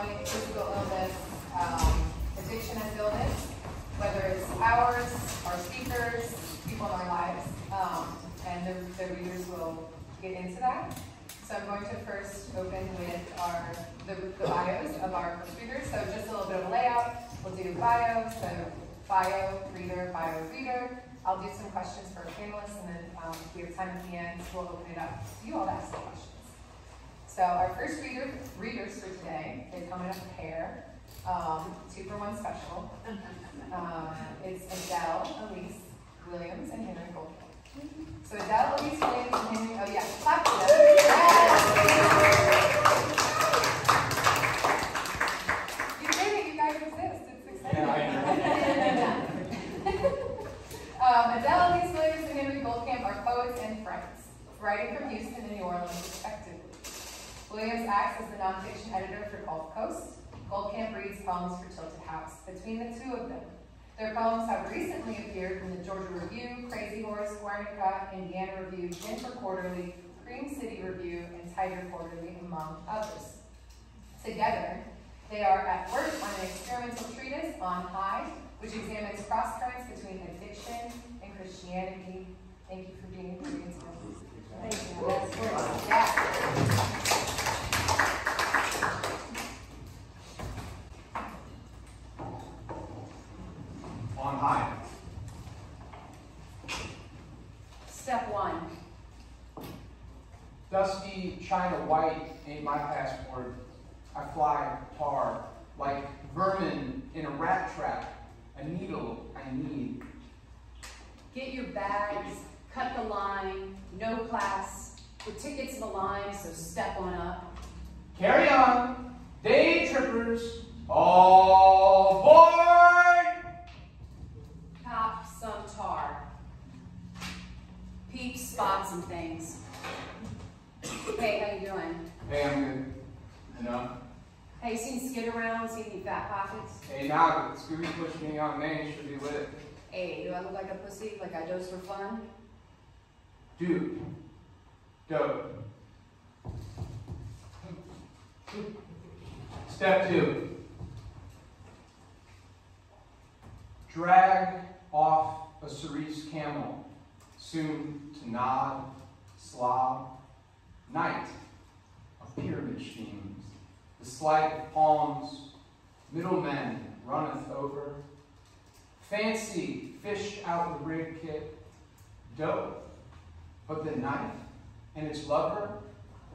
chronic physical illness, um, addiction as illness, whether it's ours, our speakers, people in our lives, um, and the, the readers will get into that. So I'm going to first open with our the, the bios of our speakers. So just a little bit of a layout. We'll do bio, so bio, reader, bio, reader. I'll do some questions for our panelists, and then um, if we have time at the end, we'll open it up to you all to ask the questions. So our first reader, readers for today, they come in a pair, um, two for one special. Uh, it's Adele, Elise Williams, and Henry Goldkamp. So Adele, Elise Williams, and Henry, oh yeah, clap for them. You did it, you guys exist, it's exciting. um, Adele, Elise Williams, and Henry Goldkamp are poets and friends, writing from Houston and New Orleans respectively. Williams acts as the nonfiction editor for Gulf Coast. Goldkamp reads poems for Tilted House. Between the two of them, their poems have recently appeared in the Georgia Review, Crazyhorse, Guernica, Indiana Review, Denver Quarterly, Cream City Review, and TriQuarterly, among others. Together, they are at work on an experimental treatise on high, which examines cross currents between addiction and Christianity. Thank you for being here. Thank you. Yeah. On high. Step one, Dusty China White ain't my passport. I fly tar like vermin in a rat trap. A needle I need. get your bags, cut the line, no class, the tickets in the line, so step on up. Carry on. Day trippers. All aboard! Cop some tar. Peep spots and things. Hey, how you doing? Hey, I'm good. You know? Hey, seen Skid around? Seen any fat pockets? Hey, now that Scooby pushed me on Main should be lit. Hey, do I look like a pussy? Like I dose for fun? Dude. Dope. Step two. Drag off a cerise camel, soon to nod, slob. Night of pyramid schemes, the sleight of palms, middlemen runneth over. Fancy fish out the rig kit, dope. But the knife and its lover,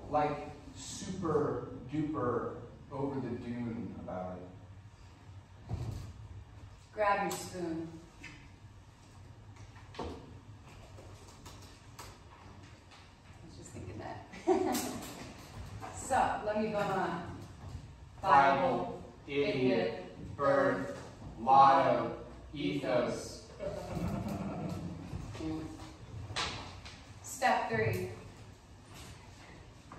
like super duper over the dune about it. Grab your spoon. I was just thinking that. So, let me go on. Bible, idiot, birth, lotto, ethos. Step three.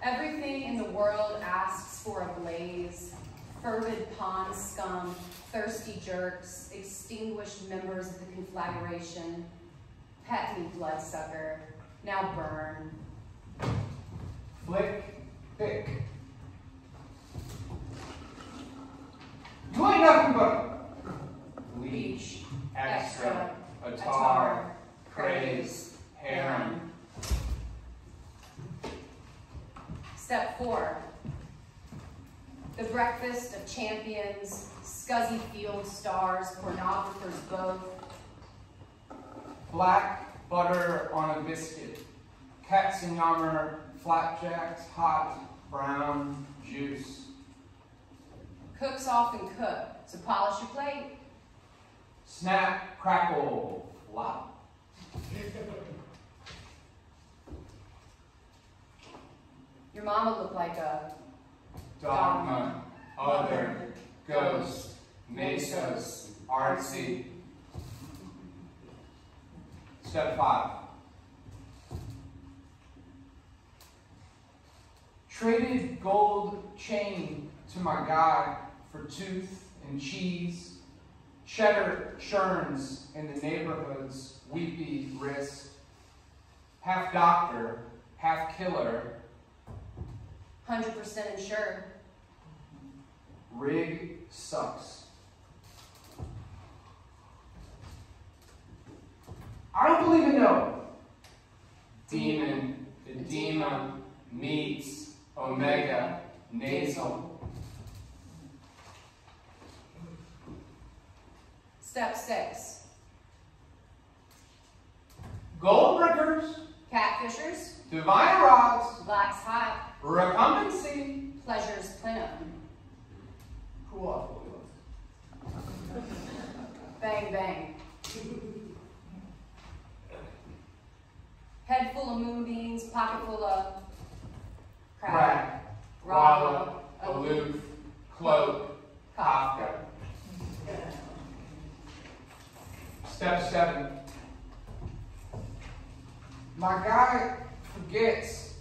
Everything in the world asks for a blaze. Fervid pond scum, thirsty jerks, extinguished members of the conflagration. Pet me, bloodsucker. Now burn. Flick, pick. You ain't nothing but leech, extra, attar, praise, harem. Step four. The breakfast of champions, scuzzy field stars, pornographers both. Black butter on a biscuit. Katzenjammer, flapjacks, hot, brown, juice. Cooks often cook, so polish your plate. Snap, crackle, flop. Your mama looked like a Dogma, other, ghost, mesos, artsy. Step five. Traded gold chain to my guy for tooth and cheese. Cheddar churns in the neighborhood's weepy wrist. Half doctor, half killer, 100% insured. Rig sucks. I don't believe in no. Demon, the demon meets, omega, nasal. Step six, Gold breakers, catfishers, divine rods, blacks hot, recumbency. pleasures plenum. Cool. Bang, bang. Head full of moonbeams, pocket full of Crack, wallow, aloof, cloak, Kafka. Step seven. My guy forgets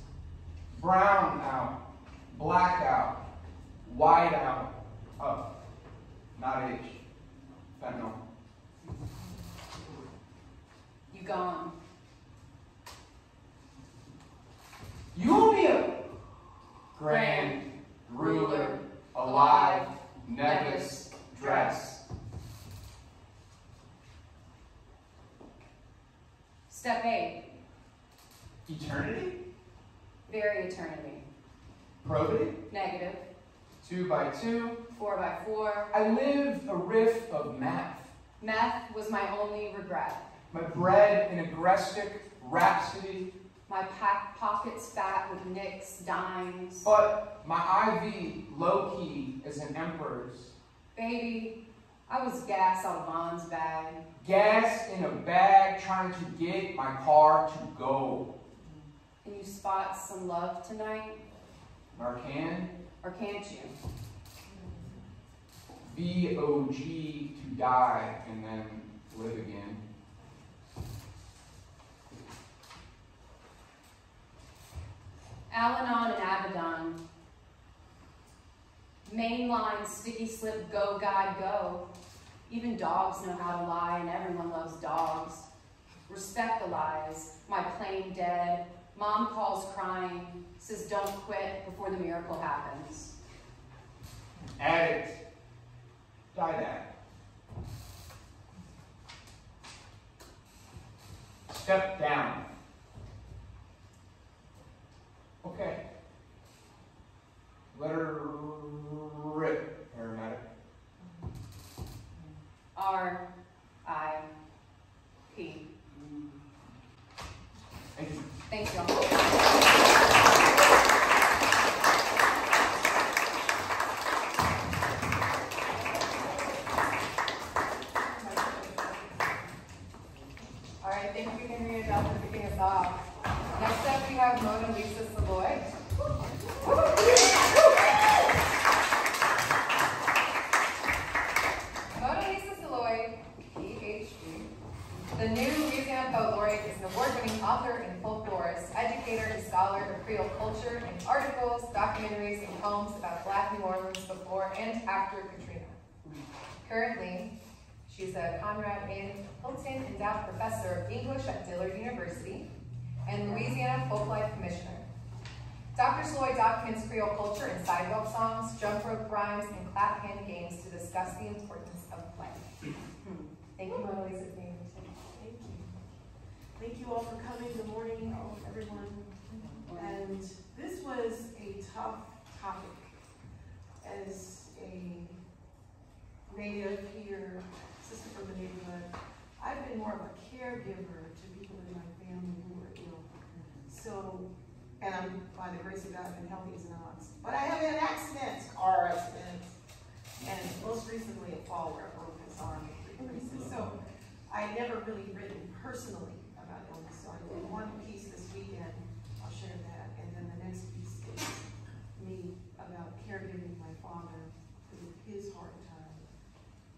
brown out, black out, white out, oh, not H, fentanyl. You gone. You me a grand, ruler, alive, necklace, dress. Step eight, Eternity, very eternity. probity, Negative. two by two. Four by four. I lived a riff of math. Meth was my only regret. My bread an agrestic rhapsody, My pack pockets fat with nicks, dimes. but my IV low key is an emperor's. Baby, I was gas out of Vaughn's bag. Gas in a bag trying to get my car to go. Can you spot some love tonight? Narcan, Or can't you? V-O-G to die and then live again. Al-Anon and Abaddon. Mainline, sticky slip, go, guide, go. Even dogs know how to lie, and everyone loves dogs. Respect the lies. My plane dead. Mom calls crying, says don't quit before the miracle happens. Addict, die that. Step down. Okay. Let her rip, paramedic. R I P. Thank you. Thank you. All right, thank you, Henry Adele, for kicking us off. Next up, we have Mona Lisa Saloy. Mona Lisa Saloy, PhD, the new Louisiana Poet Laureate, is an award-winning author and folklorist, educator and scholar of Creole culture in articles, documentaries, and poems about Black New Orleans before and after Katrina. Currently, she's a Conrad A. Hilton Endowed Professor of English at Dillard University and Louisiana Folklife Commissioner. Dr. Saloy documents Creole culture in sidewalk songs, jump rope rhymes, and clap hand games to discuss the importance of play. Hmm. Thank you, here today. Thank you. Thank you all for coming. Good morning, everyone. And this was a tough topic. As a native here, sister from the neighborhood, I've been more of a caregiver to people in my family who are ill. So, and I'm, by the grace of God, been healthy as an ox. But I have had accidents, car accidents, and most recently a fall where I broke this arm. So I had never really written personally about illness, so I did one piece this weekend, I'll share that, and then the next piece is me about caregiving my father through his hard time.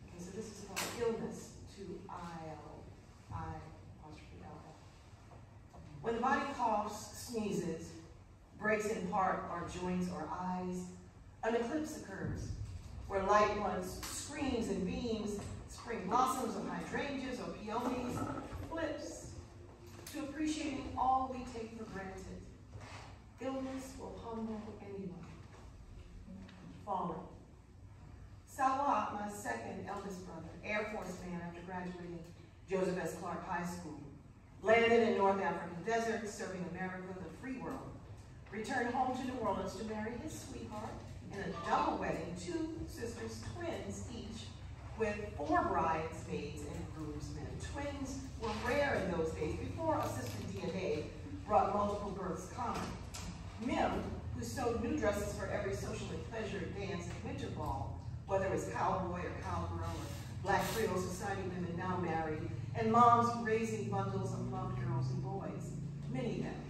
Okay, so this is about illness to IL, I apostrophe L. When the body coughs, sneezes, breaks in part our joints or eyes, an eclipse occurs where light once screams and beams, spring blossoms of hydrangeas or peonies, flips to appreciating all we take for granted. Illness will humble anyone. Falling, Salah, my second eldest brother, Air Force man after graduating Joseph S. Clark High School, landed in North African desert, serving America, the free world, returned home to New Orleans to marry his sweetheart in a double wedding, two sisters, twins each, with four bridesmaids and groomsmen. Twins were rare in those days, before assisted DNA brought multiple births common. Mim, who sewed new dresses for every social and pleasure dance and winter ball, whether it was cowboy or cowgirl or black Creole society women now married, and moms raising bundles of loved girls and boys, many families.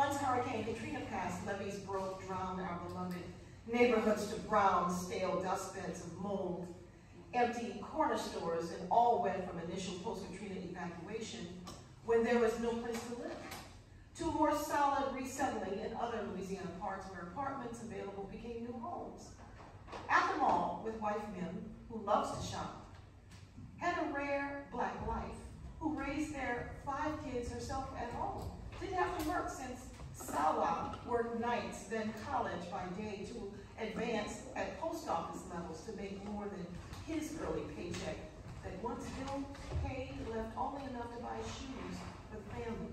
Once Hurricane Katrina passed, levees broke, drowned our beloved neighborhoods to brown, stale dustbeds of mold, empty corner stores, and all went from initial post-Katrina evacuation when there was no place to live to more solid resettling in other Louisiana parts where apartments available became new homes. At the mall with wife Mim, who loves to shop, had a rare black wife who raised their five kids herself at home. Didn't have to work since Salah worked nights, then college by day to advance at post office levels to make more than his early paycheck that once Bill paid left only enough to buy shoes for the family,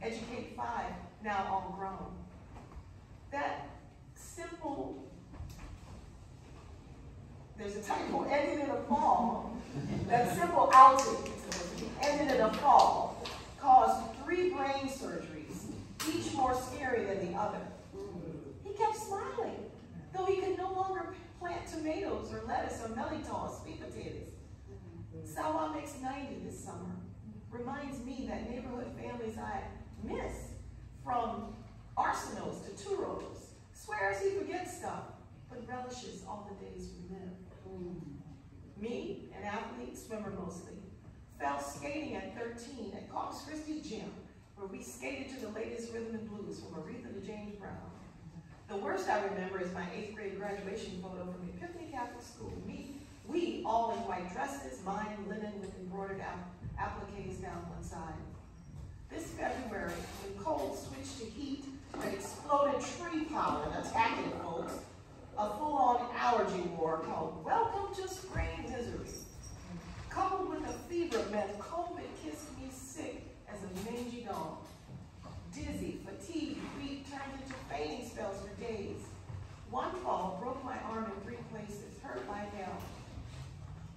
educate five, now all grown. That simple, there's a typo, ended in a fall. That simple outing ended in a fall, caused three brain surgeries, more scary than the other. Mm-hmm. He kept smiling, though he could no longer plant tomatoes or lettuce or mirliton, or sweet potatoes. Mm-hmm. Sawa makes 90 this summer. Reminds me that neighborhood families I miss, from arsenals to turos, swears he forgets stuff, but relishes all the days we live. Mm-hmm. Me, an athlete, swimmer mostly, fell skating at 13 at Corpus Christi Gym, where we skated to the latest rhythm and blues from Aretha to James Brown. The worst I remember is my eighth grade graduation photo from Epiphany Catholic School. Me, we all in white dresses, mine linen with embroidered appliques down one side. This February, when cold switched to heat and exploded tree pollen attacking folks, a full-on allergy war called Welcome to Spring Misery. Coupled with a fever meant COVID as a mangy dog. Dizzy, fatigued, feet turned into fainting spells for days. One fall broke my arm in three places, hurt like hell.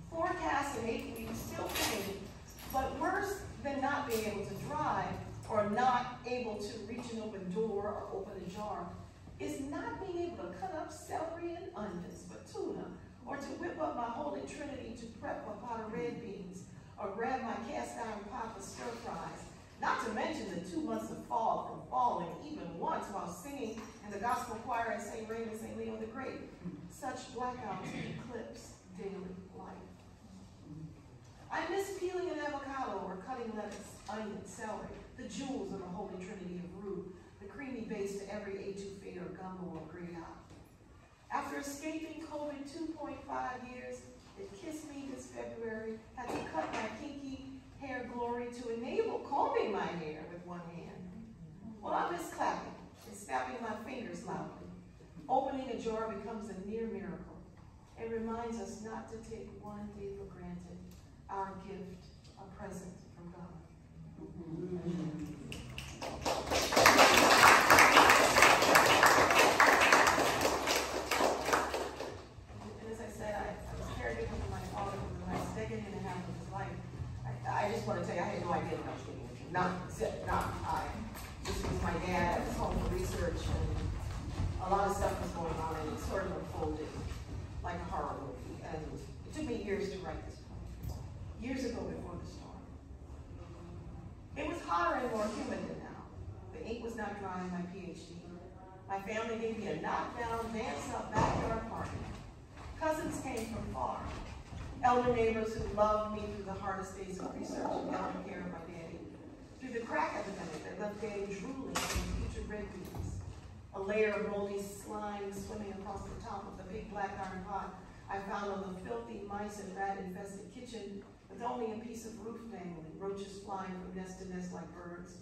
Forecast in eight weeks, still pain, but worse than not being able to drive or not able to reach an open door or open a jar is not being able to cut up celery and onions for tuna or to whip up my holy trinity to prep a pot of red beans or grab my cast iron pot for stir fries. Not to mention the two months of fall from falling even once while singing in the gospel choir at St. Raymond, St. Leo the Great. Such blackouts eclipse daily life. I miss peeling an avocado or cutting lettuce, onion, celery, the jewels of the holy trinity of roux, the creamy base to every etouffee or gumbo or grillade. After escaping COVID 2.5 years, it kissed me this February, had to cut my kinky hair glory to enable combing my hair with one hand. Miss clapping and snapping my fingers loudly. Opening a jar becomes a near miracle. It reminds us not to take one day for granted our gift, a present from God. And as I said, I, was caregiving for my father for the last decade and a half of his life. I, just want to tell you, I had no idea what I was getting into. Not, not. This was home research, and a lot of stuff was going on, and it sort of unfolded like a horror movie. And it took me years to write this poem. years ago before the storm. It was hotter and more humid than now. The ink was not dry in my PhD. My family gave me a knockdown, dance-up backyard party. Cousins came from far. Elder neighbors who loved me through the hardest days of research and care of my. Through the crack epidemic that left daddy drooling from future red. A layer of moldy slime swimming across the top of the big black iron pot I found on the filthy mice and rat infested kitchen with only a piece of roof dangling, roaches flying from nest to nest like birds.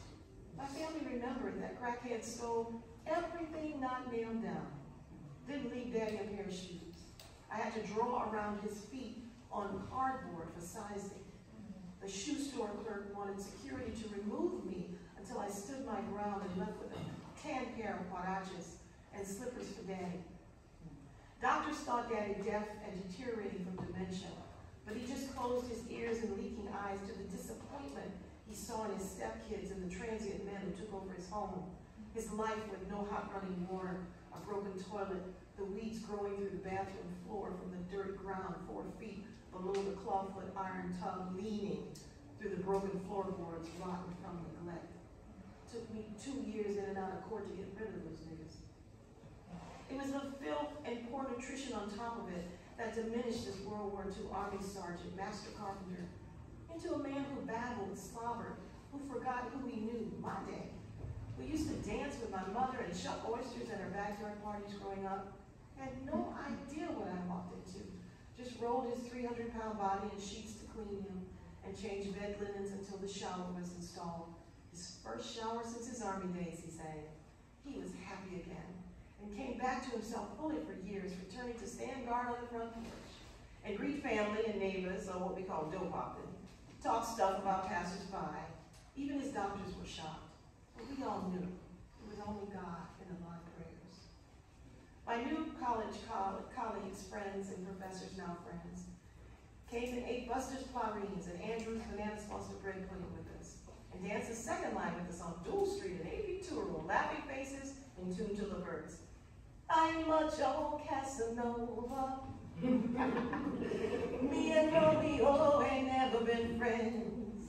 My family remembered that crackheads stole everything not nailed down. Didn't leave daddy a pair of shoes. I had to draw around his feet on cardboard for sizing. The shoe store clerk wanted security to remove me until I stood my ground and left with a tan pair of huaraches and slippers for Daddy. Doctors thought Daddy deaf and deteriorating from dementia, but he just closed his ears and leaking eyes to the disappointment he saw in his stepkids and the transient men who took over his home. His life with no hot running water, a broken toilet, the weeds growing through the bathroom floor from the dirt ground four feet below the clawfoot iron tub leaning through the broken floorboards rotten from neglect. Took me two years in and out of court to get rid of those niggas. It was the filth and poor nutrition on top of it that diminished this World War II Army sergeant, master carpenter, into a man who babbled, and slobbered, who forgot who he knew, my dad. We used to dance with my mother and shuck oysters at our backyard parties growing up. Had no idea what I walked into. Just rolled his 300 pound body in sheets to clean him and changed bed linens until the shower was installed. His first shower since his army days, he said. He was happy again and came back to himself fully for years, returning to stand guard on the front porch and greet family and neighbors, or what we call dope hopping, talk stuff about passersby. Even his doctors were shocked, but we all knew it was only God in the line prayers. My new college coll colleagues, friends, and professors, now friends, came and ate Buster's Clarines and Andrew's banana salsa bread pudding with us, and danced the second line with us on Dual Street in AP Tour, laughing faces and tuned to the birds. I'm a Joe Casanova. Me and Romeo ain't never been friends.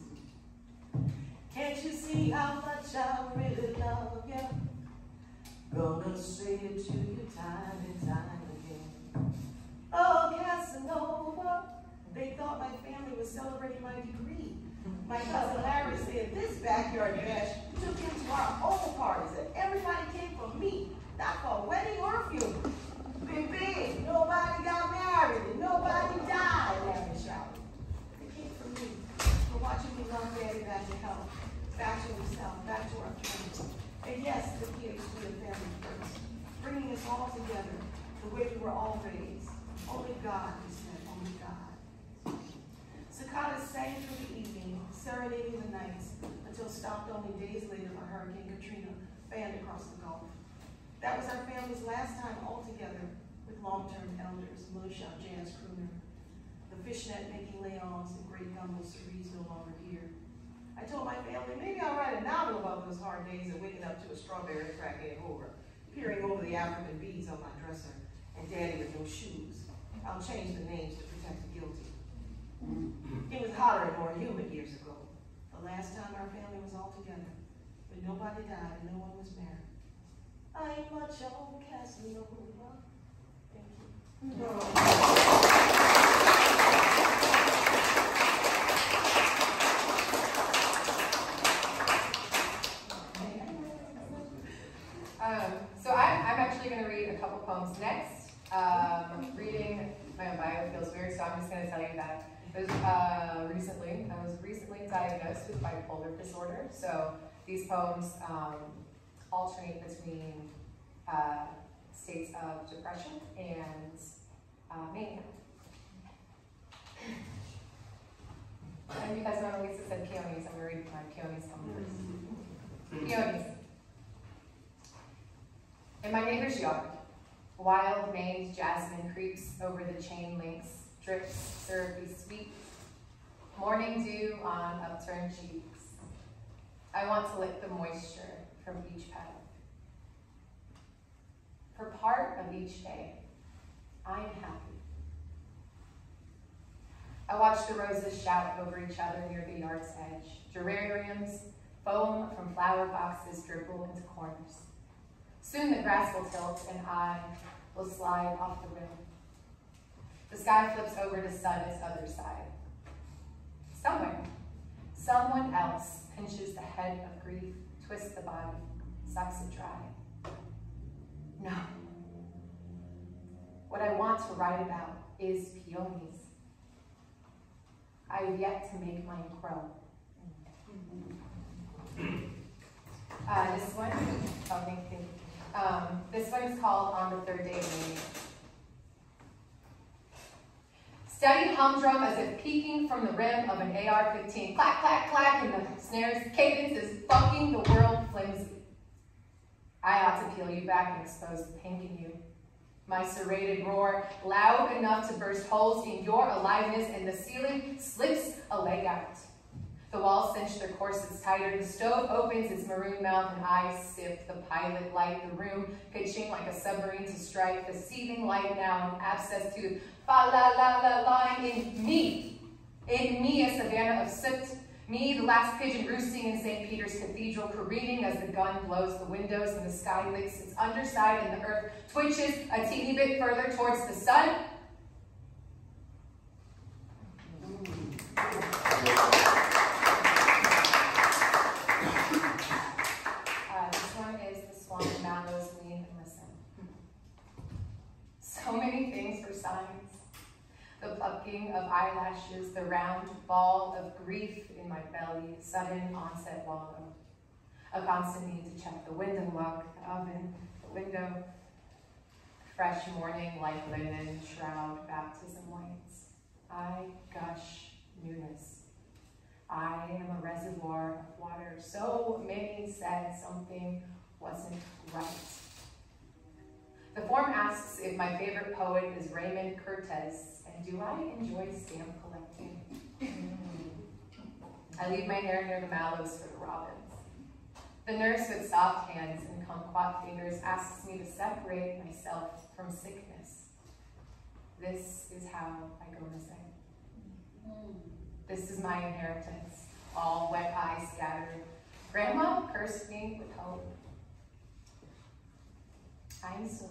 Can't you see how much I really love you? Gonna say it to you time and time again. Oh, Casanova, they thought my family was celebrating my degree. My cousin Larry said this backyard bash took him to our own parties and everybody came for me not for a wedding or a funeral. Big, big. Nobody got married and nobody died, Larry shouted. It came from me, for watching me love Daddy back to health, back to himself, back to our family. And yes, the PhD of family first, bringing us all together the way we were all raised. Only God, he said, only God. Cicadas sang through the evening, serenading the nights, until stopped only days later by Hurricane Katrina fanned across the Gulf. That was our family's last time all together with long-term elders, Moshe, jazz crooner, the fishnet making layons, and great gumbo cerise no longer here. I told my family, maybe I'll write a novel about those hard days of waking up to a strawberry crackhead whore, peering over the African beads on my dresser, and daddy with no shoes. I'll change the names to protect the guilty. It was hotter and more humid years ago. The last time our family was all together, when nobody died and no one was married. I'm a Joe Casanova. Thank you. Um, so I, I'm actually going to read a couple poems next. Um, reading my own bio feels weird, so I'm just going to tell you that was, uh, recently, I was recently diagnosed with bipolar disorder. So these poems um, alternate between uh, states of depression and uh, mania. And because Mona Lisa said peonies, I'm going to read my peonies poem first. Peonies. In my neighbor's yard, wild maned jasmine creeps over the chain links, drips syrupy sweet, morning dew on upturned cheeks. I want to lick the moisture from each petal. For part of each day, I am happy. I watch the roses shout over each other near the yard's edge. Geraniums, foam from flower boxes dribble into corners. Soon the grass will tilt and I will slide off the rim. The sky flips over to sun its other side. Somewhere, someone else pinches the head of grief, twists the body, sucks it dry. No. What I want to write about is peonies. I have yet to make mine grow. Uh, this one, oh, thank you. Um, this one is called On the Third Day of Mania. Steady humdrum as if peeking from the rim of an AR-15. Clack, clack, clack, and the snare's cadence is fucking the world flimsy. I ought to peel you back and expose the pink in you. My serrated roar, loud enough to burst holes in your aliveness, and the ceiling slips a leg out. The walls cinch their corsets tighter, the stove opens its maroon mouth, and I sip the pilot light, the room pitching like a submarine to strike, the seething light now, an abscess to fa la la la line in me. In me, a savannah of soot, me, the last pigeon roosting in St. Peter's Cathedral, careening as the gun blows the windows and the sky licks its underside and the earth twitches a teeny bit further towards the sun. Uh, this one is the Swan Mallows Lean and Listen. So many things for signs. The plucking of eyelashes, the round ball of grief in my belly, sudden onset wallow. A constant need to check the window lock, the oven, the window. Fresh morning like linen, shroud, baptism whites. I gush newness. I am a reservoir of water. So many said something wasn't right. Asks if my favorite poet is Raymond Cortez, and do I enjoy stamp collecting? I leave my hair near the mallows for the robins. The nurse with soft hands and kumquat fingers asks me to separate myself from sickness. This is how I go missing. This is my inheritance, all wet eyes scattered. Grandma cursed me with hope. I am still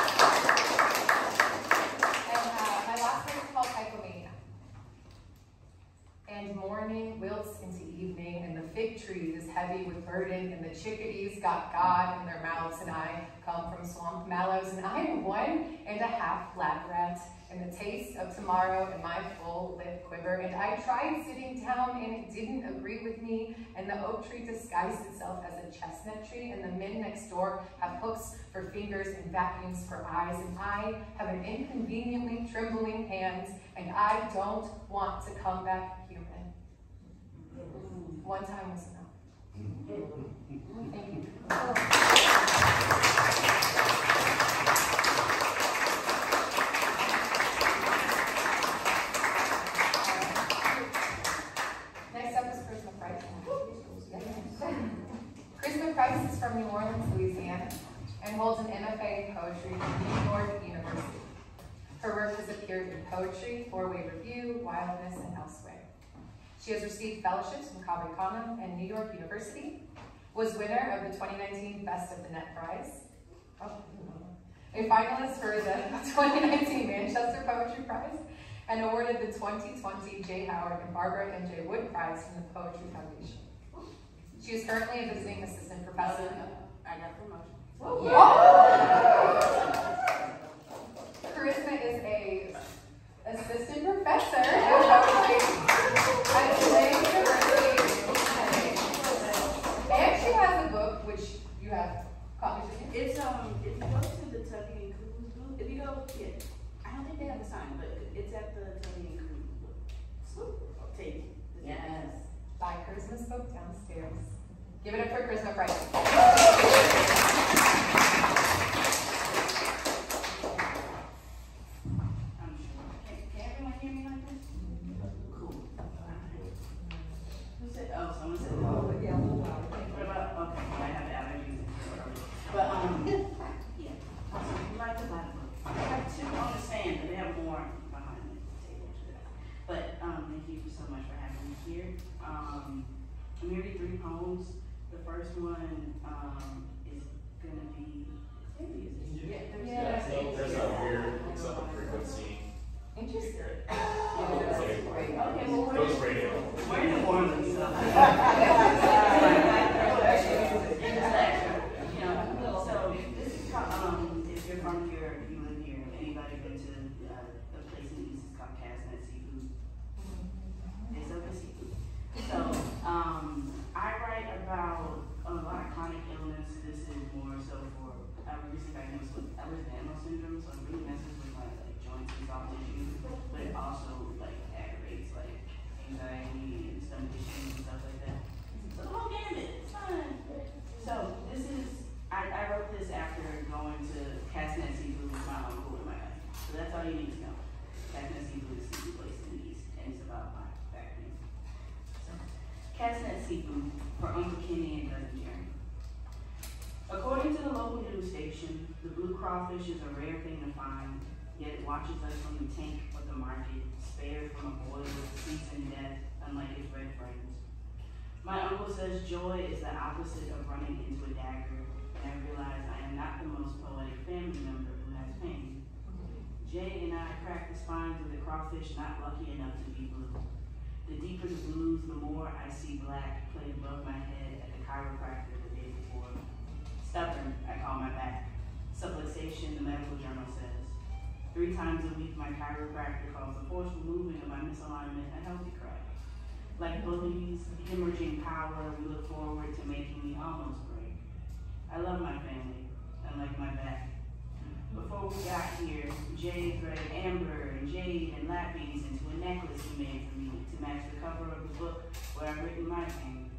Morning wilts into evening, and the fig tree is heavy with burden, and the chickadees got God in their mouths, and I come from swamp mallows, and I am one and a half lab rat, and the taste of tomorrow in my full lip quiver. And I tried sitting down, and it didn't agree with me, and the oak tree disguised itself as a chestnut tree, and the men next door have hooks for fingers and vacuums for eyes, and I have an inconveniently trembling hand, and I don't want to come back. Mm, one time was enough. Thank you. Next up is Karisma Price. Karisma Price is from New Orleans, Louisiana, and holds an MFA in poetry from New York University. Her work has appeared in Poetry, Four-Way Review, Wildness, and elsewhere. She has received fellowships from Cave Canem and New York University, was winner of the 2019 Best of the Net Prize, oh, a finalist for the 2019 Manchester Poetry Prize, and awarded the 2020 J. Howard and Barbara M. J. Wood Prize from the Poetry Foundation. She is currently a visiting assistant professor. I got promotion. Karisma is a assistant professor at poetry at Tulane University. And she has a book which you have copies of. It's, um, if you go to the Tubby and Coo's booth, if go, yeah, I don't think they have a sign, but it's at the and Cruise booth. I'll. Yes. Buy Karisma's book downstairs. Give it up for Karisma Price. I'm sure. Can, can everyone hear me like this? Cool. Alright. Who said, oh, someone said, oh. What about, okay, I have allergies. But, um, yeah, so if you like to buy the book, I have two on the stand, but they have more behind the table today. But, um, thank you so much for having me here. Um, I'm here to read three poems. The first one, um, is gonna be, it's gonna be, is it? Yeah. So there's a weird, it's a frequency. Interesting. It's like, Okay, well, we're. Ghost radio. We're in New Orleans, so. You know, so this is, how, um, if you're from here, you live here, anybody been to, uh, the place in the east is called Castnet Seafood? It's open seafood. So, um, I write about a lot of chronic illness, this is more so for, I was recently diagnosed with Ehlers-Danlos syndrome. all you need to know. Castnet seafood is seafood placed in the East, and it's about my back pain. So, Castnet seafood for Uncle Kenny and Cousin Jerry. According to the local news station, the blue crawfish is a rare thing to find, yet it watches us from the tank of the market, spared from a boil of seasoned death, unlike his red friends. My uncle says joy is the opposite of running into a dagger, and I realize I am not the most poetic family member who has pain. Jay and I crack the spines of the crawfish not lucky enough to be blue. The deeper the blues, the more I see black play above my head at the chiropractor the day before. Stubborn, I call my back. Subluxation, the medical journal says. Three times a week, my chiropractor calls the forceful movement of my misalignment a healthy crack. Like bullies, hemorrhaging power, we look forward to making me almost break. I love my family, unlike my back. Before we got here, Jay threaded amber and jade and lapis into a necklace he made for me match the cover of the book where I've written my name.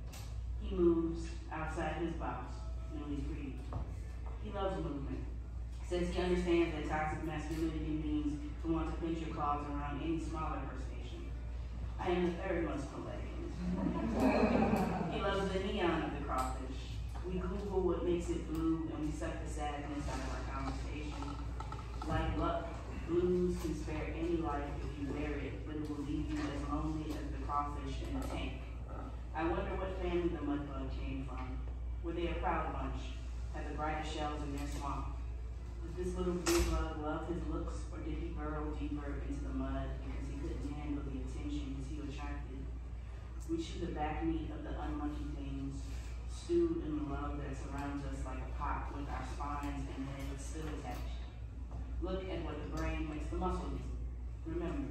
He moves outside his box, newly freed. He loves movement. Says he understands that toxic masculinity means to want to pinch your claws around any smaller crustacean. I am the third most group. He loves the neon of the crawfish. We Google what makes it blue and we suck the sadness out of our conversation. Like luck, blues can spare any life if you it, but it will leave you as lonely as the crawfish in the tank. I wonder what family the mudbug came from. Were they a proud bunch? Had the brightest shells in their swamp? Did this little blue bug love his looks, or did he burrow deeper into the mud because he couldn't handle the attention he attracted? We chew the back meat of the unlucky things, stewed in the love that surrounds us like a pot with our spines and heads still attached. Look at what the brain makes the muscles. Remember,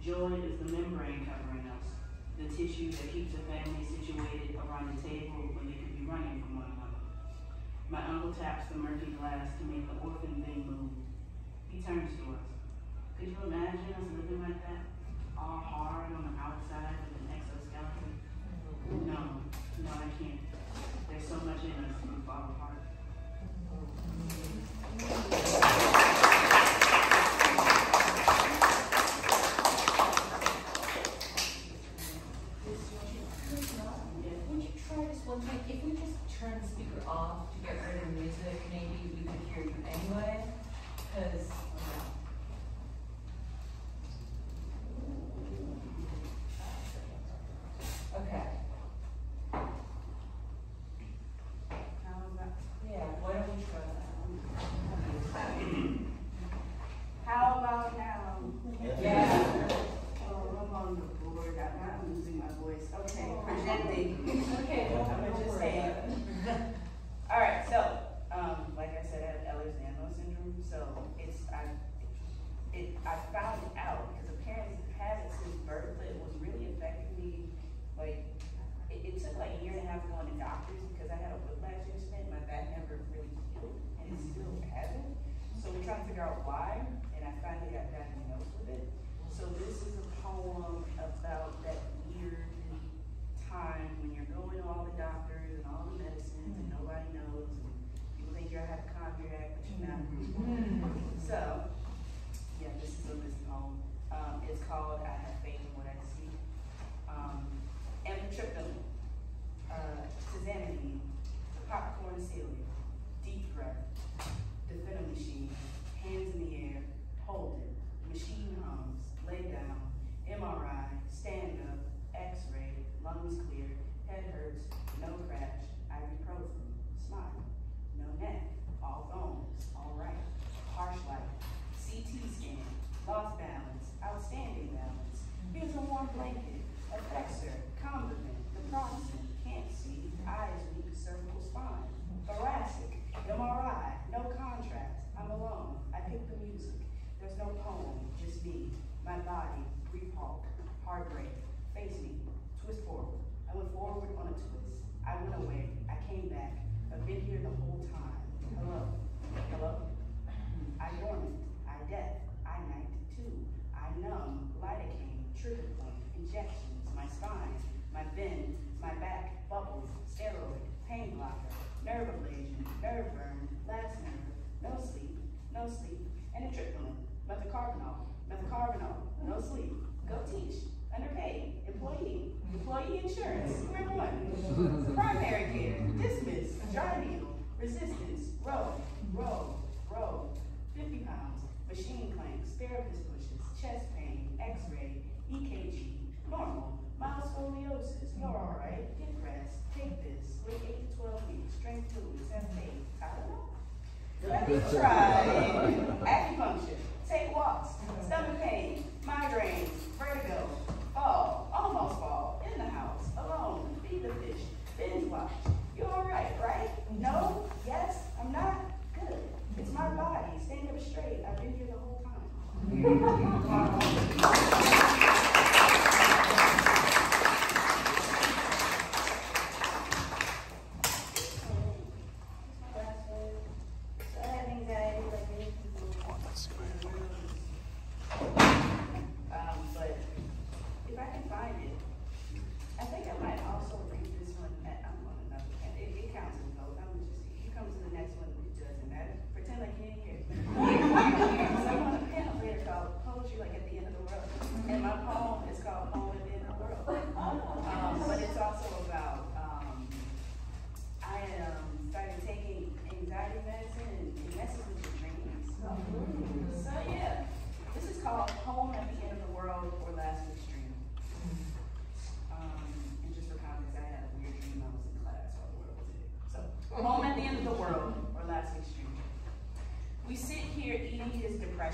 joy is the membrane covering us, the tissue that keeps a family situated around the table when they could be running from one another. My uncle taps the murky glass to make the orphan thing move. He turns to us. Could you imagine us living like that? All hard on the outside with an exoskeleton? No, no, I can't. There's so much in us we fall apart.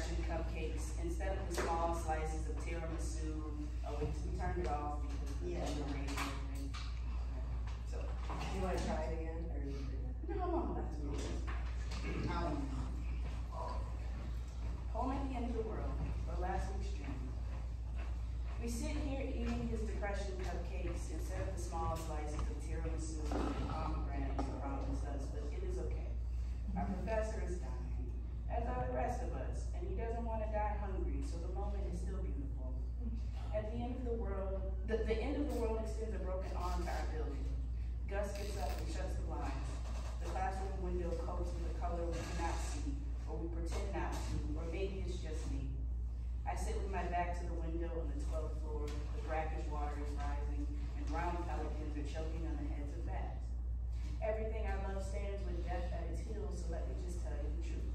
Depression cupcakes instead of the small slices of tiramisu. Oh, we, we turned it off because Yeah. of the radio. and- So, You wanna try it again, or? no, no, that's good. Um, Home at the end of the world, or last week's dream. We sit here eating his depression cupcakes instead of the small slices of tiramisu and pomegranate he promised us, but it is okay. Our professor is dying, as are the rest of us, and he doesn't want to die hungry, so the moment is still beautiful. At the end of the world, the, the end of the world extends a broken arm to our building. Gus gets up and shuts the blinds. The classroom window coats with a color we cannot see, or we pretend not to, or maybe it's just me. I sit with my back to the window on the twelfth floor, the brackish water is rising, and brown pelicans are choking on the heads of bats. Everything I love stands with death at its heels, so let me just tell you the truth.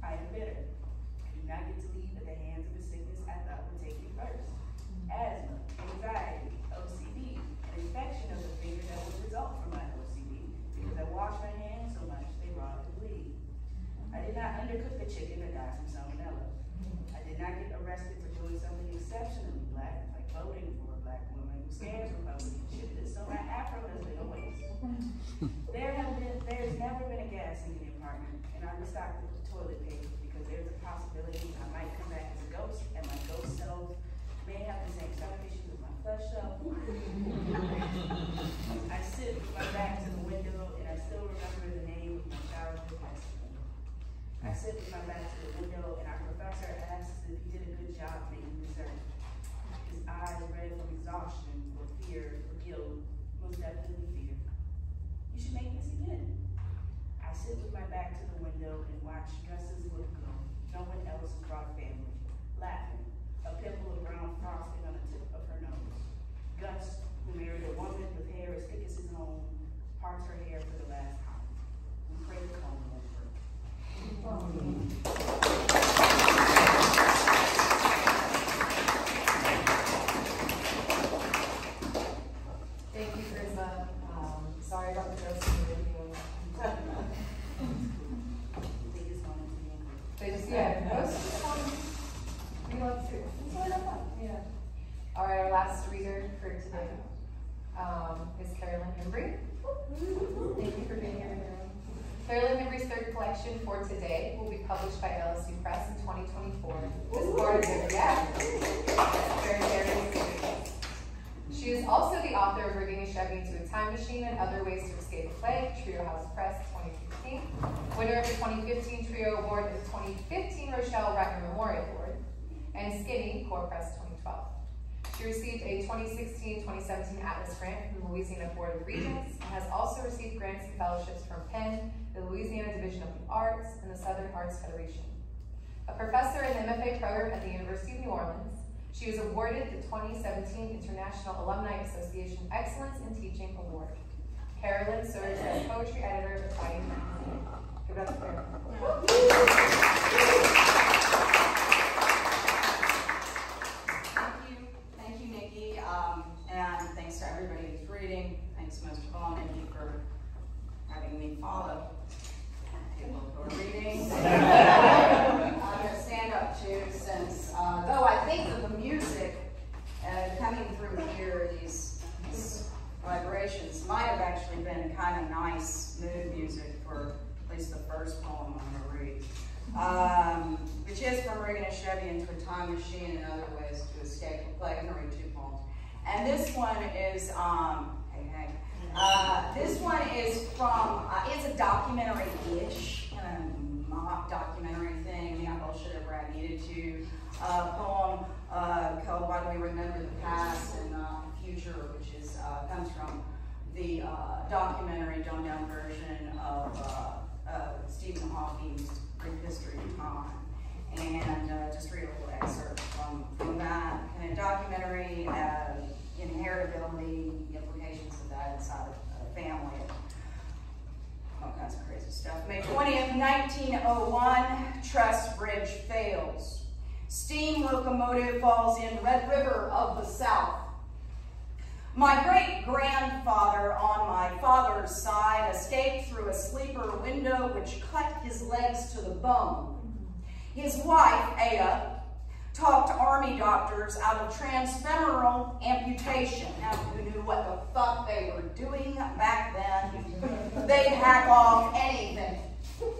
I am bitter. I do not get to leave at the hands of the sickness I thought would take me first. Asthma, anxiety, OCD, an infection of the finger that would result from my OCD, because I wash my hands so much they rot and bleed. I did not undercook the chicken or die from salmonella. I did not get arrested for doing something exceptionally black, voting for a black woman who scares Republicans shifted, so my afro has been a waste. There have been, there's never been a gas in the apartment, and I'm restocked with toilet paper, because there's a possibility I might come back as a ghost, and my ghost self may have the same stomach issues as my flesh self. I sit with my back to the window, and I still remember the name of my childhood best friend. I sit with my back to the window and our professor asks if he did a good job making dessert. Eyes red from exhaustion or fear or guilt, most definitely fear. You should make this again. I sit with my back to the window and watch dresses look go. No one else brought family. Laughing, a pimple of brown frosting on the tip of her nose. Gus, who married a woman with hair as thick as his own, parts her hair for the last time. We pray the comb won't break. Thank you, Karisma. Um, sorry about the ghost in the video. They just wanted to be included. They just, yeah, ghosts just want, we love to, it's a lot of fun, yeah. All right, our last reader for today, um, is Carolyn Hembree. Thank you for being here, Carolyn. Carolyn Hembree's third collection for today will be published by LSU Press in twenty twenty-four. As part of their, yeah. Very, very exciting. She is also the author of Rigging a Chevy into a Time Machine and Other Ways to Escape a Plague, Trio House Press, 2015. Winner of the 2015 Trio Award and the 2015 Rochelle Ratner Memorial Award. And Kore Press, 2012. She received a 2016-2017 Atlas Grant from the Louisiana Board of Regents and has also received grants and fellowships from Penn, the Louisiana Division of the Arts, and the Southern Arts Federation. A professor in the MFA program at the University of New Orleans, she was awarded the 2017 International Alumni Association Excellence in Teaching Award. Carolyn serves as poetry editor at Fighting Magazine. Give it up for Carolyn. Thank you, thank you, Nikki, um, and thanks to everybody who's reading. Thanks most of all, Nikki, for having me follow people who are reading. I'm gonna stand up too, since, uh, though I think that the music, uh, coming through here, these, these vibrations, might have actually been kind of nice mood music for at least the first poem I'm gonna read. Um, which is from rigging a Chevy into a time machine and other ways gonna read two poems. And this one is, um, hey, hey. Uh, this one is from, uh, it's a documentary-ish, kind of mock documentary thing. I bullshit it where I needed to. Uh, poem, uh, called Why Do We Remember the Past and Not the Future, which is, uh, comes from the, uh, documentary dumbed down version of, uh, uh, Stephen Hawking's History of Time. And, uh, just read a little excerpt from, from that. And a documentary, uh, inheritability, implications of that inside of a family, all kinds of crazy stuff. May 20th, 1901, truss bridge fails. Steam locomotive falls in Red River of the South. My great grandfather on my father's side escaped through a sleeper window which cut his legs to the bone. His wife, Ada, talked army doctors out of transfemoral amputation. Now, who knew what the fuck they were doing back then? They'd hack off anything.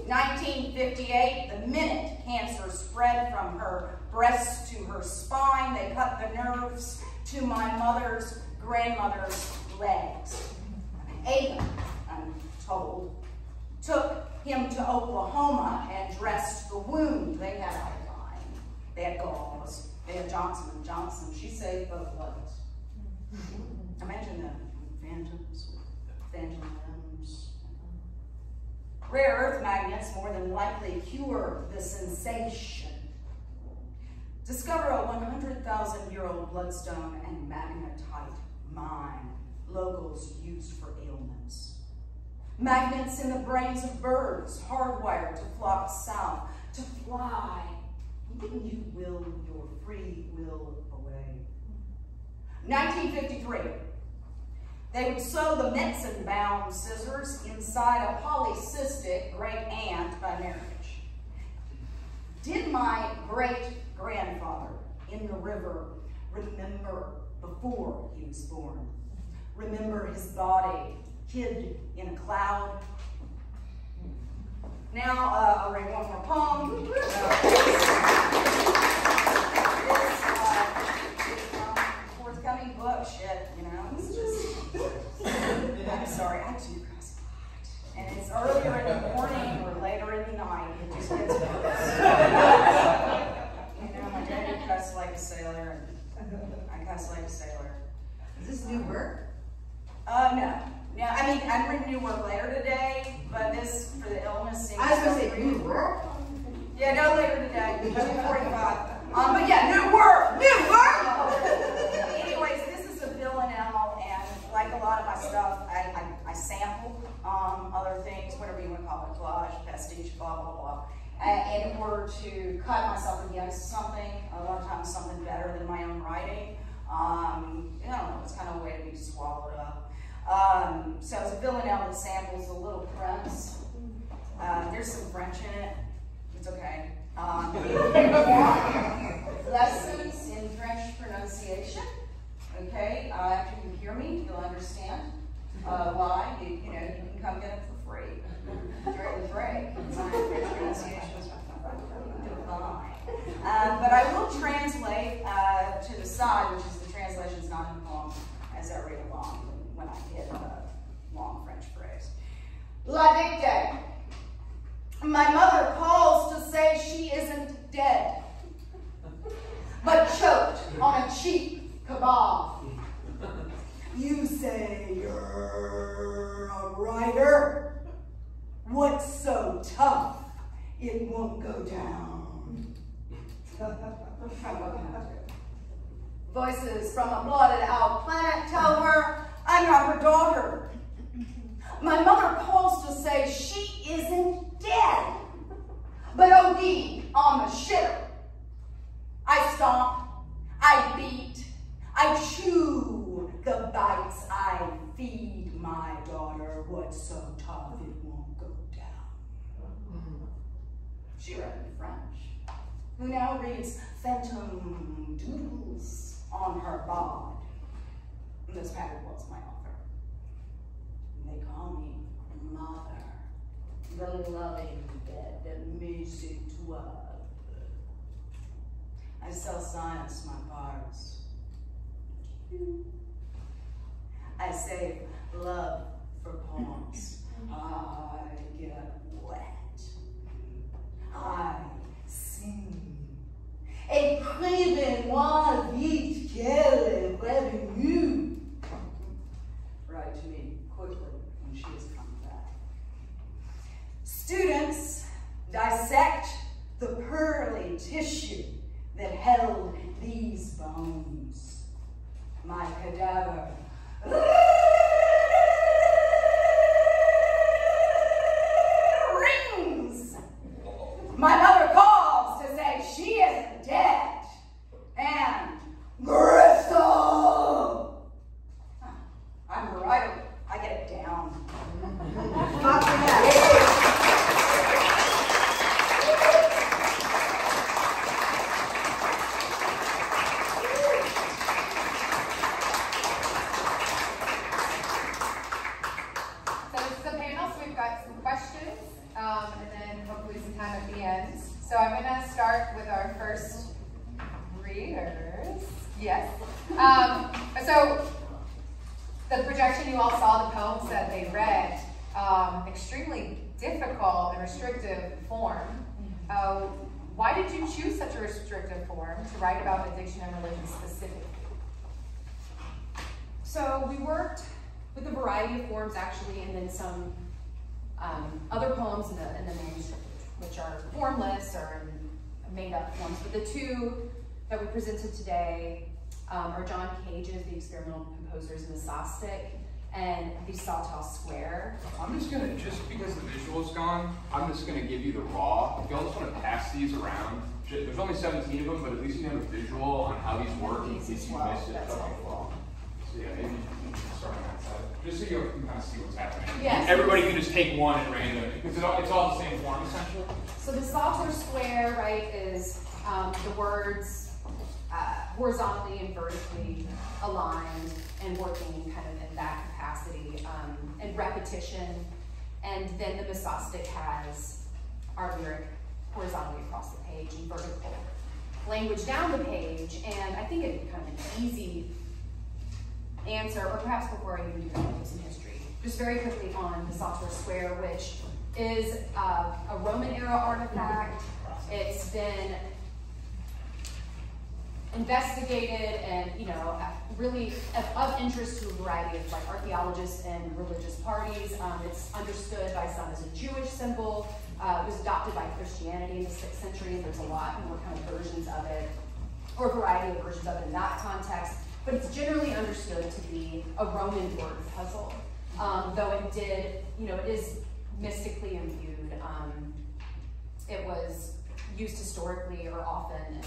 1958, the minute cancer spread from her breast to her spine, they cut the nerves to my mother's grandmother's legs. Ada, I'm told, took him to Oklahoma and dressed the wound. They had iodine, they had gauze, they had Johnson and Johnson. She saved both legs. Imagine the phantoms, phantom limbs. Rare earth magnets more than likely cure the sensation. Discover a 100,000 year old bloodstone and magnetite mine, locals used for ailments. Magnets in the brains of birds, hardwired to flock south, to fly. When you will your free will away. 1953. They would sew the Metzenbaum scissors inside a polycystic great aunt by marriage. Did my great grandfather in the river remember before he was born? Remember his body hid in a cloud? Now, uh, I'll read one more poem. Uh, this, uh, is from forthcoming book, shit, you know, it's just, I'm sorry, I do cuss a lot. And it's earlier in the morning or later in the night, it just gets worse. You know, my daddy cussed like a sailor, and I cuss like a sailor. Is this new work? Uh, no, no, I mean, I'm reading new work later today, but this, for the illness seems. I was gonna say, new work? Yeah, no later today, two forty-five. Um, but yeah, new work, new work! Anyways, this is a villanelle, and L, and like a lot of my stuff, I, I, I sample, um, other things, whatever you wanna call it, collage, pastiche, blah, blah, blah. Uh, in order to cut myself against something, a lot of times something better than my own writing. Um, I don't know, it's kind of a way to be swallowed up. Um, so it's a villanelle that samples the Little Prince. Uh, there's some French in it. It's okay. Um, lessons in French pronunciation, okay, uh, after you hear me, you'll understand uh, why. You, you know, you can come get it for free during the break. French pronunciation is divine. Uh, but I will translate uh, to the side, which is the translation's not in the poem, as I read along when I hit a long French phrase. La dictée. My mother calls to say she isn't dead, but choked on a cheap kebab. You say you're a writer. What's so tough? It won't go down. Voices from a blotted out planet tell her I'm not her daughter. My mother calls to say she isn't dead, but OD on the shitter. I stomp, I beat, I chew the bites I feed my daughter. What's so tough it won't go down. She read in French, who now reads phantom doodles on her bod. Miss Patrick was my author. They call me Mother, the loving dead it twelve. I sell science my parts. I save love for poems. I get wet. I sing. Écrivez-moi vite quelle est revenue. Write to me quickly when she has come back. Students dissect the pearly tissue that held these bones. My cadaver. Rings. My mother calls to say she isn't dead. And Bristol. I'm a writer. I get it down. Not for that. So this is the panel, so we've got some questions, um, and then hopefully some time at the end. So I'm gonna start with our first readers. Yes. Um, so the projection you all saw, the poems that they read, um, extremely difficult and restrictive form. Uh, why did you choose such a restrictive form to write about addiction and religion specifically? So we worked with a variety of forms actually, and then some um, other poems in the, in the manuscript, which are formless or in made up forms. But the two that we presented today um, are John Cage's The Experimental And and Sator Square. I'm just gonna, just because the visual's gone, I'm just gonna give you the raw. If y'all just wanna pass these around, there's only 17 of them, but at least you have a visual on how these work in case as you well, missed it. that's Okay. helpful. So yeah, maybe start on that side, just so you can kind of see what's happening. Yes. Everybody can just take one at random, because it all, it's all the same form essentially. So the Sator Square, right, is um, the words horizontally and vertically aligned and working kind of in that capacity um, and repetition. And then the Mesostic has our lyric horizontally across the page and vertical language down the page. And I think it'd be kind of an easy answer, or perhaps before I even do that, some history. Just very quickly on the Sator Square, which is uh, a Roman era artifact. It's been investigated and, you know, really of, interest to a variety of like archaeologists and religious parties. Um, it's understood by some as a Jewish symbol. Uh, it was adopted by Christianity in the sixth century. and There's a lot more kind of versions of it, or a variety of versions of it in that context. But it's generally understood to be a Roman word puzzle. Um, though it did, you know, it is mystically imbued. Um, it was used historically or often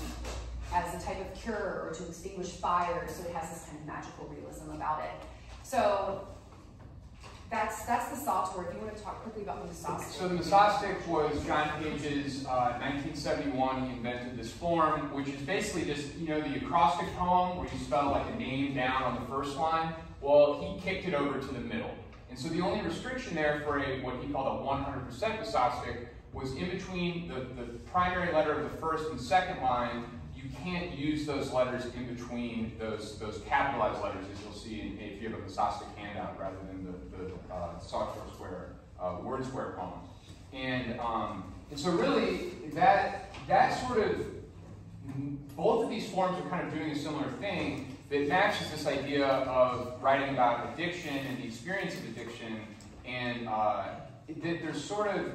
as a type of cure or to extinguish fire, so it has this kind of magical realism about it. So that's that's the Sator. If you want to talk quickly about the Mesostic. So the Mesostic was John Cage's uh, 1971. He invented this form, which is basically just you know the acrostic poem where you spell like a name down on the first line. Well, he kicked it over to the middle, and so the only restriction there for a what he called a 100% Mesostic was in between the, the primary letter of the first and second line. You can't use those letters in between those those capitalized letters, as you'll see in, if you have a Mesostic handout rather than the, the uh, Sator Square uh, word square poem. And um, and so really that that sort of both of these forms are kind of doing a similar thing that matches this idea of writing about addiction and the experience of addiction, and uh, that there's sort of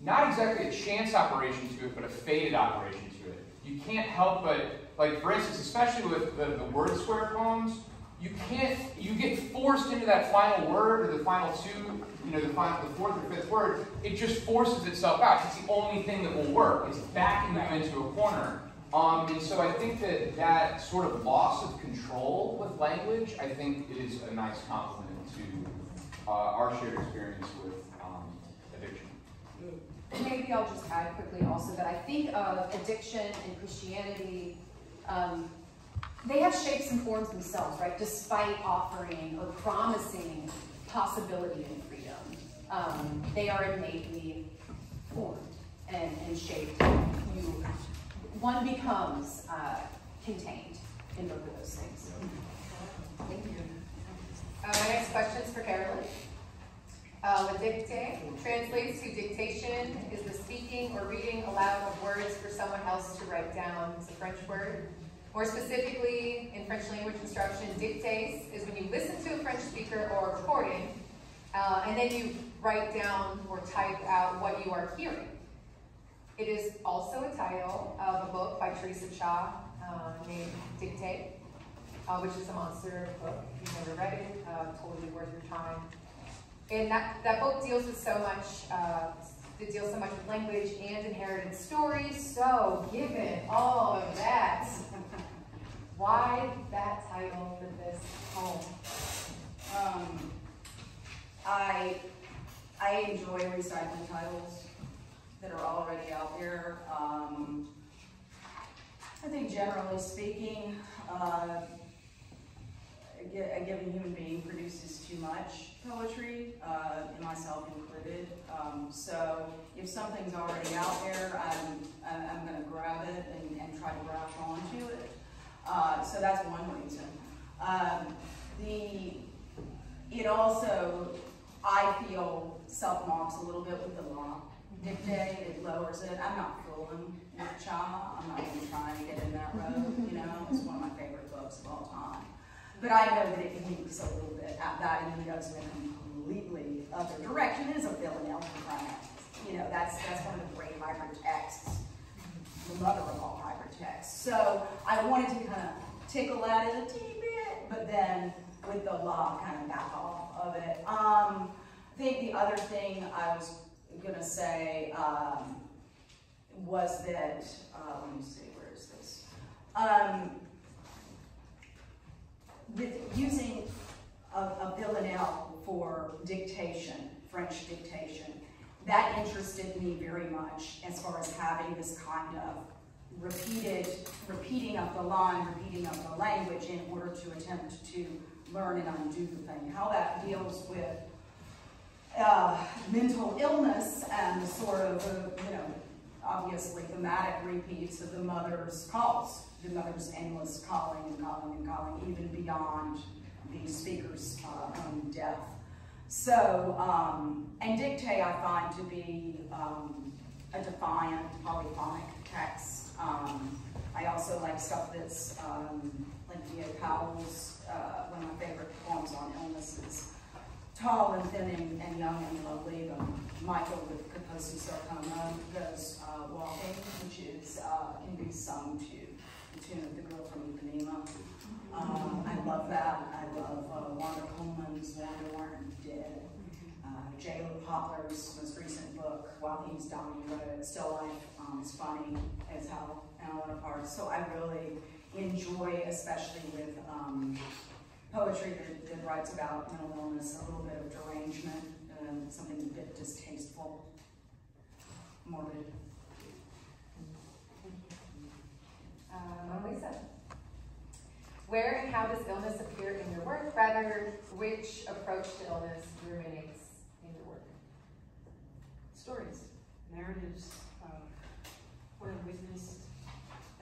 not exactly a chance operation to it, but a faded operation to it. You can't help but, like for instance, especially with the, the word square poems, you can't, you get forced into that final word or the final two, you know, the final, the fourth or fifth word, it just forces itself out. It's the only thing that will work. It's backing you into a corner. Um, and so I think that that sort of loss of control with language, I think is a nice compliment to uh, our shared experience with. Maybe I'll just add quickly also that I think of addiction and Christianity, um, they have shapes and forms themselves, right? Despite offering or promising possibility and freedom, um, they are innately formed and, and shaped. You, one becomes uh, contained in both of those things. Thank you. Uh, my next question is for Carolyn. Uh, dictée translates to dictation is the speaking or reading aloud of words for someone else to write down. It's a French word. More specifically, in French language instruction, dictées is when you listen to a French speaker or recording, uh, and then you write down or type out what you are hearing. It is also a title of a book by Theresa Cha uh, named Dictee, uh, which is a monster book. If you've never read it, uh, totally worth your time. And that, that book deals with so much, uh, it deals so much with language and inherited stories. So, given all of that, why that title for this poem? Um, I, I enjoy recycling titles that are already out there. Um, I think generally speaking, uh, a given human being produces too much poetry, uh, myself included. Um, so if something's already out there, I'm, I'm I'm gonna grab it and, and try to grab onto it. Uh, so that's one reason. Um, the, it also, I feel self-mocks a little bit with the la dictée, it lowers it. I'm not fooling with Cha, I'm not even trying to get in that road, you know, it's one of my favorite books of all time. But I know that it winks a little bit at that and then goes in a completely other direction. It is a Villanelle for You know, that's, that's one of the great hybrid texts, the mother of all hybrid texts. So I wanted to kind of tickle at it a teeny bit, but then with the law, kind of back off of it. Um, I think the other thing I was gonna say um, was that, uh, let me see, where is this? Um, with using a, a villanelle for dictation, French dictation, that interested me very much as far as having this kind of repeated, repeating of the line, repeating of the language in order to attempt to learn and undo the thing. How that deals with uh, mental illness and sort of, uh, you know, obviously thematic repeats of the mother's calls, the mother's endless calling and calling and calling, even beyond the speaker's uh, own death. So, um, and Dictee I find to be um, a defiant polyphonic text. Um, I also like stuff that's um, like D.A. Powell's, uh, one of my favorite poems on illnesses tall and thin and, and young and lovely. Michael with Kaposi Sarcoma goes uh, walking, which is uh, can be sung to of The Girl from Ipanema. Um, I love that. I love uh, Wanda Coleman's Wanda Weren't Dead. Uh, J. Lo Poplar's most recent book, While He's Dying, but it's Still Life um, is funny as hell and a lot of parts. So I really enjoy, especially with um, poetry that, that writes about mental illness, a little bit of derangement, um, something a bit distasteful, morbid. Uh, Um, Mona Lisa. Where and how does illness appear in your work? Rather, which approach to illness ruminates in your work? stories, narratives of what I witnessed,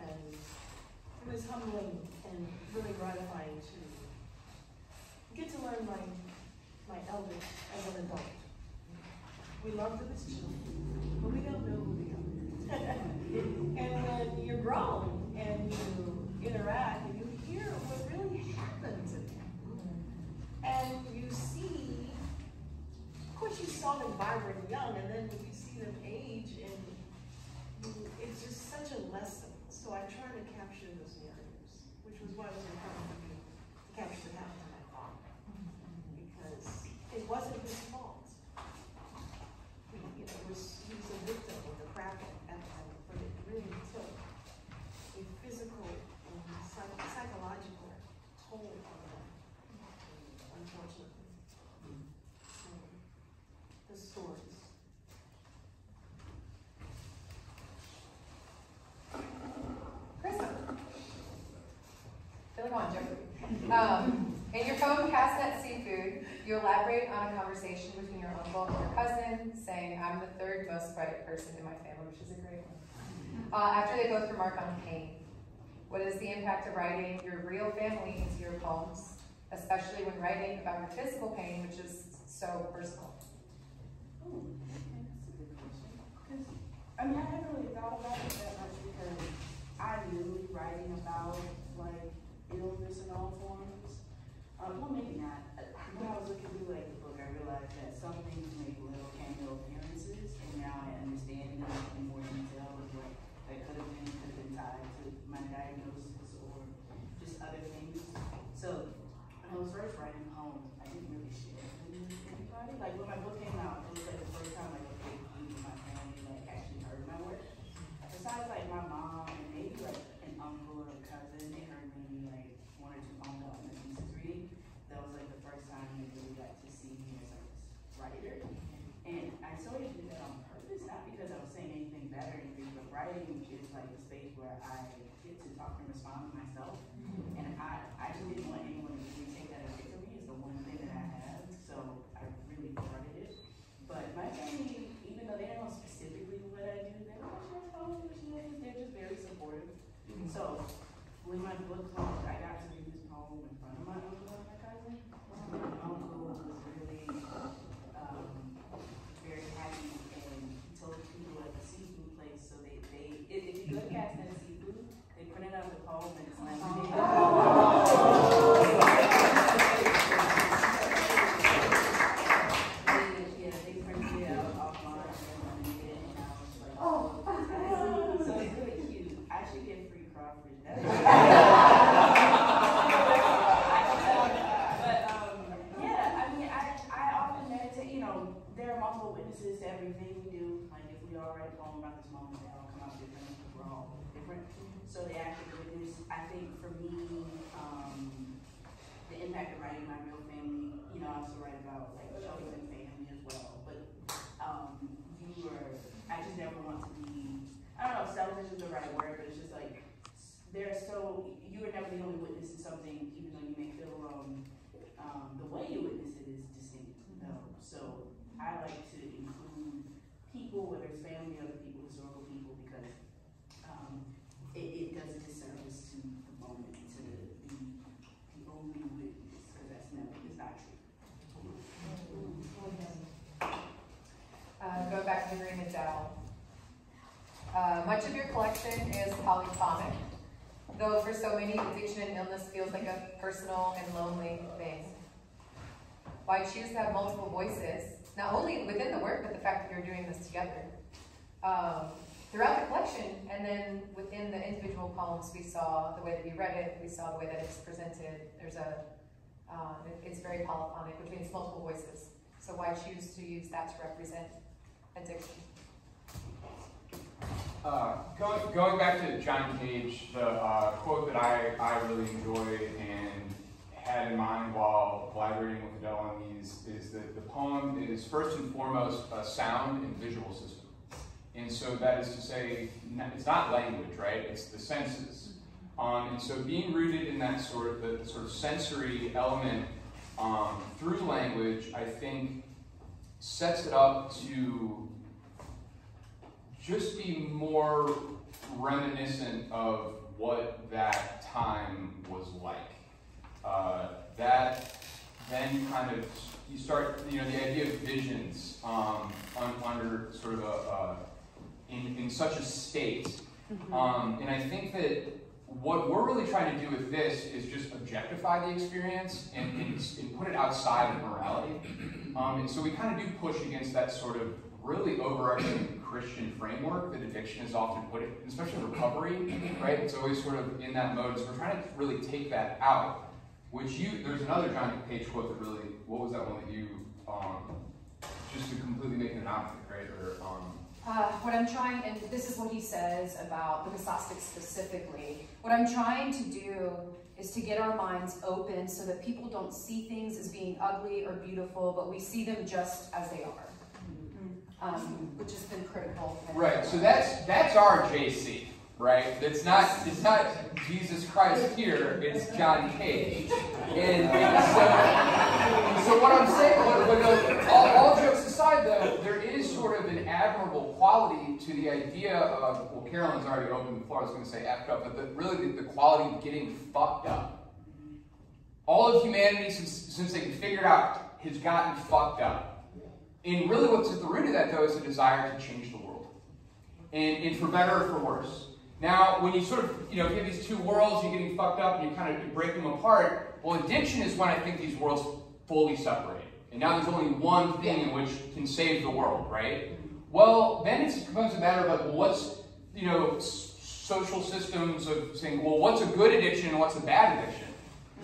and it was humbling and really gratifying to get to learn my my elders as an adult. We love them as children, but we don't know who they are. and when uh, you're grown and you interact and you hear what really happened to them, and you see of course, you saw them vibrant and young, and then you see them age, and it's just such a lesson. So I try to capture those narratives, which was why it was important for me to captured halftime, I thought. Because it wasn't his fault. He, you know, was, he was a victim of the crap at, at, but it really took a physical and psych- psychological toll on them, unfortunately. So, the stories. Krista. Feel like I'm on Jeopardy. Um, in your poem, Castnet Seafood, elaborate on a conversation between your uncle and your cousin, saying, I'm the third most bright person in my family, which is a great one. Uh, after they both remark on pain, what is the impact of writing your real family into your poems, especially when writing about your physical pain, which is so personal? Ooh, that's a good question. 'Cause, I mean, I haven't really thought about it that much because I knew writing about like illness in all forms. Um, well, maybe not. When I was looking through like the book, I realized that some things make little cameo appearances, and now I understand them in more detail of what that could have been, could have been tied to my diagnosis or just other things. So when I was first writing poems, I didn't really share them with anybody. Like when my book came out, it was like the first time like a big group of my family like actually heard my work. Besides like my mom and maybe like an uncle or a cousin, they heard maybe like one or two poems out in the thesis reading. That was like the first time they really got to see me as like this writer. And I sort of did that on purpose, not because I was saying anything better or anything, but writing is like a space where I get to talk and respond to myself. And I, I just didn't want anyone to really take that away from me. It's the one thing that I have, so I really guarded it. But my family, even though they don't know specifically what I do, they're like, sure, oh, what she is. They're just very supportive. So when my book launched, I got to read this poem in front of my uncle and my cousin. My uncle was really um, very happy and he told people at the seafood place, so they, they if, if you go to Castnet Seafood, they printed out the poem and it's laminated. They- Yeah, they printed it out offline and laminated it and I was like, oh. So it's really cute. I should get free crawfish. That's- But, um, yeah, I mean, I, I often meditate, you multiple witnesses to everything we do. Like, if we all write a poem about this moment, they all come out different, we're all different. So the active witness, I think for me, um, the impact of writing my real family, you know, I also write about like chosen family as well. But, um, you were, I just never want to be, I don't know if selfish is the right word, but it's just like, there's so, you are never the only witness to something, even though you may feel alone um, the way you witness it is distinct, though. So I like to include people, whether it's family, other people, historical people, because um, it, it does a disservice to the moment to be the only witness, because that's never, it's not true. Uh, go back to Green McDowell. Uh, much of your collection is polyphonic, though for so many, addiction and illness feels like a personal and lonely thing. Why choose to have multiple voices, not only within the work, but the fact that you're doing this together? Um, throughout the collection, and then within the individual poems, we saw the way that you read it, we saw the way that it's presented. There's a, um, it- it's very polyphonic, which means multiple voices. So why choose to use that to represent addiction? Uh, going, going back to John Cage, the uh, quote that I, I really enjoyed and had in mind while collaborating with Adele on these is that the poem is first and foremost a sound and visual system. And so that is to say, it's not language, right? It's the senses. Um, and so being rooted in that sort of, the, the sort of sensory element um, through language, I think sets it up to just be more reminiscent of what that time was like. Uh, that then kind of you start, you know, the idea of visions um, un, under sort of a, a in, in such a state. Um, and I think that what we're really trying to do with this is just objectify the experience and, and, and put it outside of morality. Um, and so we kind of do push against that sort of really overarching Christian framework that addiction is often put in, especially recovery, right? It's always sort of in that mode. So we're trying to really take that out which you, there's another John Cage quote that really, what was that one that you, um, just to completely make it an opposite, right? Or, um, Uh, what I'm trying, and this is what he says about the Gnostics specifically, what I'm trying to do is to get our minds open so that people don't see things as being ugly or beautiful, but we see them just as they are. Um, which has been critical. right, so that's, that's our JC, right? It's not, it's not Jesus Christ here, it's John Cage. And so, so what I'm saying, all, all jokes aside though, there is sort of an admirable quality to the idea of, well, Carolyn's already opened the floor, I was going to say effed up, but the, really the, the quality of getting fucked up. All of humanity, since, since they figured out, has gotten fucked up. And really what's at the root of that, though, is a desire to change the world. And, and for better or for worse. Now, when you sort of, you know, you have these two worlds, you're getting fucked up, and you kind of break them apart, well, addiction is when I think these worlds fully separate. And now there's only one thing in which can save the world, right? Well, then it becomes a matter of like, well, what's, you know, social systems of saying, well, what's a good addiction and what's a bad addiction?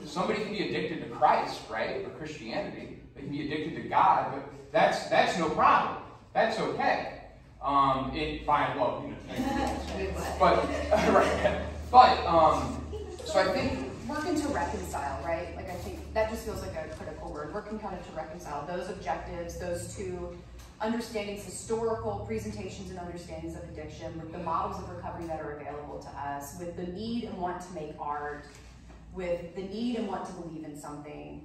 Somebody can be addicted to Christ, right, or Christianity. They can be addicted to God, but that's that's no problem. That's okay. Um, it fine, well, you know, but right, but um, so I think working to reconcile, right? Like I think that just feels like a critical word. Working kind of to reconcile those objectives, those two understandings, historical presentations and understandings of addiction, with the models of recovery that are available to us, with the need and want to make art, with the need and want to believe in something.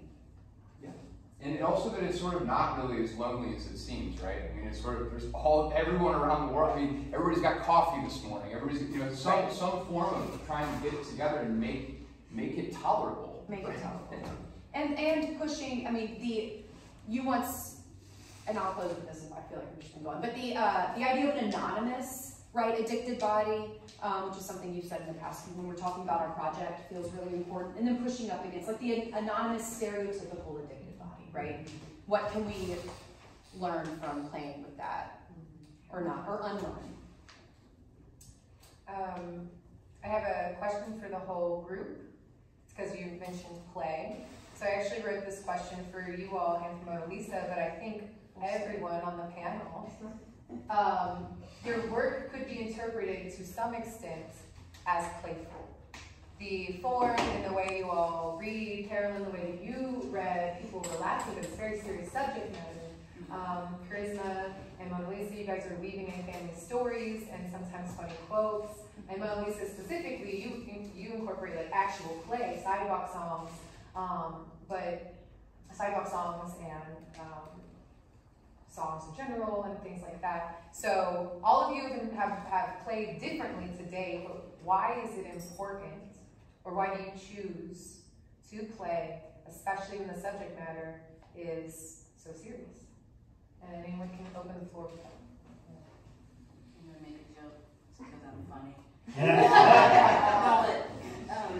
And also that it's sort of not really as lonely as it seems, right? I mean, it's sort of there's all everyone around the world. I mean, everybody's got coffee this morning. Everybody's you know some Right. some form of trying to get it together and make make it tolerable. Make it tolerable. And and pushing, I mean, the you once and I'll close with this if I feel like we're just gonna go on. But the uh, the idea of an anonymous, right, addicted body, um, which is something you've said in the past when we're talking about our project, feels really important. And then pushing up against like the anonymous stereotypical addicted body, right? What can we learn from playing with that, or not, or unlearn? Um, I have a question for the whole group, because you mentioned play. So I actually wrote this question for you all and for Lisa, but I think everyone on the panel. Um, your work could be interpreted to some extent as playful. The form and the way you all read, Carolyn, the way that you read, people relax with it. It's a very serious subject matter. Um, Karisma and Mona Lisa, you guys are weaving in family stories and sometimes funny quotes. And Mona Lisa specifically, you you incorporate like actual play, sidewalk songs, um, but sidewalk songs and um, songs in general and things like that. So all of you have, have played differently today, but why is it important, or why do you choose to play, especially when the subject matter is so serious? And anyone can open the floor with that. I'm gonna make a joke because I'm funny. no, but, um,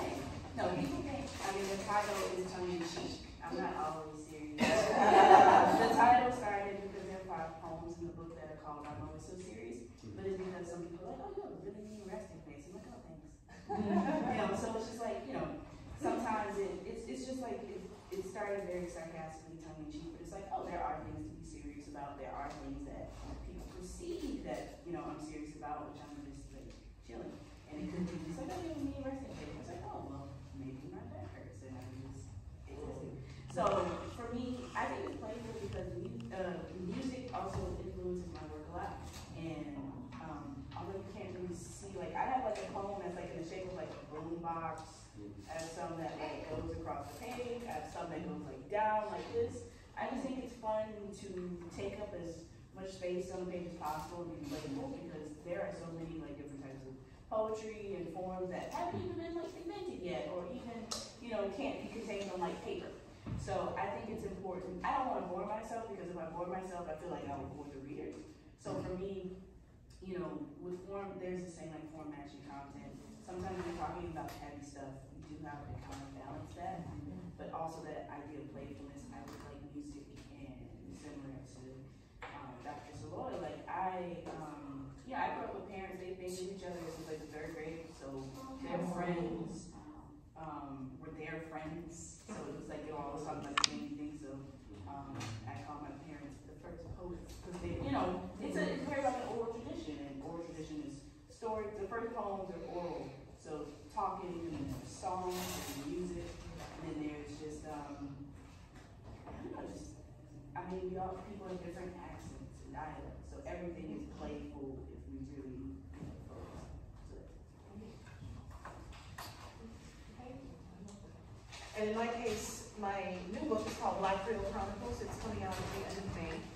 hey, no, people think, I mean, the title is tongue in cheek. I'm not always serious. the title started because there are five poems in the book that are called I'm Always So Serious, but it's because some people are like, oh, you have a really mean resting face. I'm like, oh, thanks. you know, so it's just like, you know, sometimes it, it's, it's just like, it, it started very sarcastically, tongue in cheek, but it's like, oh, there are things to be serious about. There are things that people perceive that, you know, I'm serious about, which I'm just like chilling. And it could be just like, oh, you have a mean resting. It's like, oh, well, maybe my back hurts and I'm just existing. So for me, I think it's playful because uh, music also influences my work a lot. And um, although you can't really like I have like a poem that's like in the shape of like a boom box. I have some that like goes across the page. I have some that goes like down like this. I just think it's fun to take up as much space on the page as possible and be playful because there are so many like different types of poetry and forms that haven't even been like invented yet or even you know can't be contained on like paper. So I think it's important. I don't want to bore myself because if I bore myself, I feel like I will bore the reader. So for me, you know, with form, there's the same like form matching content. Sometimes when we're talking about heavy stuff, we do have to kind of balance that, but also that idea of playfulness. I would like music and similar to um, Dr. Saloy. Like I, um, yeah, I grew up with parents. They they knew each other since like the third grade, so they're friends. Um, were their friends, so it was like they all was talking about the same thing, so, um, I called my parents the first poets, because they, you know, it's a, it's very like an oral tradition, and oral tradition is story, the first poems are oral, so talking and songs and music, and then there's just, um, I don't know, just, I mean, we all, people have different accents and dialects, so everything is playful if we really, And in my case, my new book is called Life Real Chronicles. It's coming out at the end of May.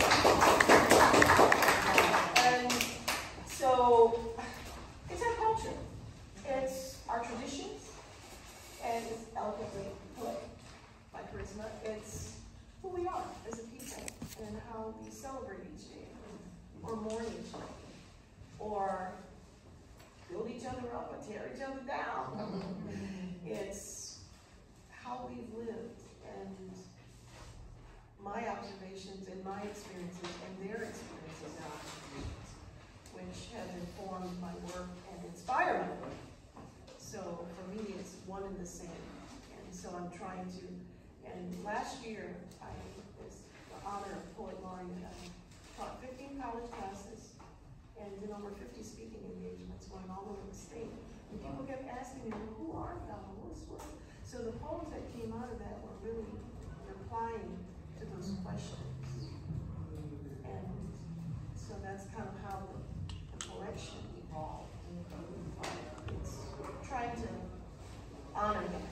And so, it's our culture. It's our traditions. And it's eloquently put by Karisma. It's who we are as a people and how we celebrate each day or mourn each day or build each other up or tear each other down. it's how we've lived and my observations and my experiences and their experiences and observations, which have informed my work and inspired my work. So for me, it's one and the same. And so I'm trying to, and last year, I was the honor of poet laureate. I taught 15 college classes and did over 50 speaking engagements going all over the state. And people kept asking me, well, who are you? What's what? So the poems that came out of that were really replying to those questions. And so that's kind of how the, the collection evolved. It's trying to honor that,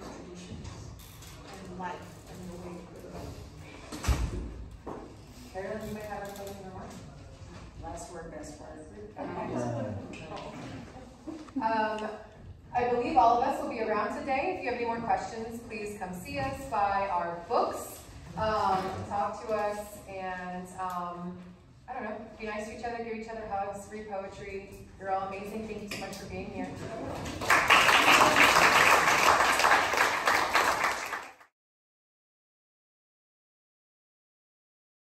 those traditions and life and the way it grew. Carolyn, you may have a closing remark. Last word, best part. Um, I believe all of us will be around today. If you have any more questions, please come see us, buy our books, um, talk to us, and, um, I don't know, be nice to each other, give each other hugs, read poetry. You're all amazing. Thank you so much for being here.